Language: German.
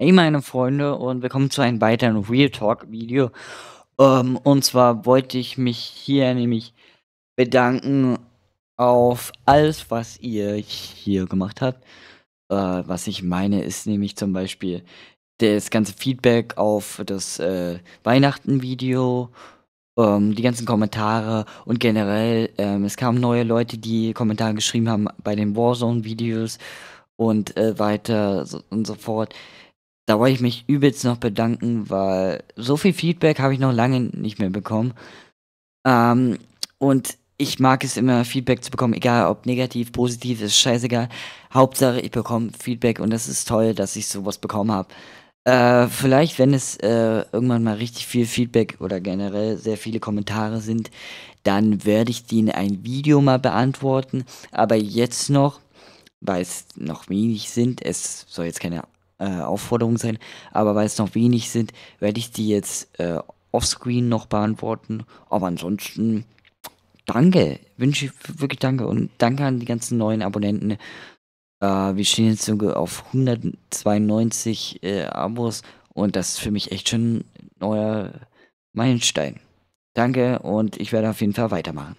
Hey meine Freunde und willkommen zu einem weiteren Real Talk Video. Ähm, und zwar wollte ich mich hier nämlich bedanken auf alles, was ihr hier gemacht habt. Äh, was ich meine ist nämlich zum Beispiel das ganze Feedback auf das äh, Weihnachten-Video, ähm, die ganzen Kommentare und generell, ähm, es kamen neue Leute, die Kommentare geschrieben haben bei den Warzone-Videos und äh, weiter so, und so fort. Da wollte ich mich übelst noch bedanken, weil so viel Feedback habe ich noch lange nicht mehr bekommen. Ähm, und ich mag es immer, Feedback zu bekommen, egal ob negativ, positiv, ist scheißegal. Hauptsache, ich bekomme Feedback und das ist toll, dass ich sowas bekommen habe. Äh, vielleicht, wenn es äh, irgendwann mal richtig viel Feedback oder generell sehr viele Kommentare sind, dann werde ich die in ein Video mal beantworten. Aber jetzt noch, weil es noch wenig sind, es soll jetzt keine äh, Aufforderung sein, aber weil es noch wenig sind, werde ich die jetzt äh, offscreen noch beantworten. Aber ansonsten, danke, wünsche ich wirklich danke und danke an die ganzen neuen Abonnenten. Äh, wir stehen jetzt auf 192 äh, Abos und das ist für mich echt schon ein neuer Meilenstein. Danke und ich werde auf jeden Fall weitermachen.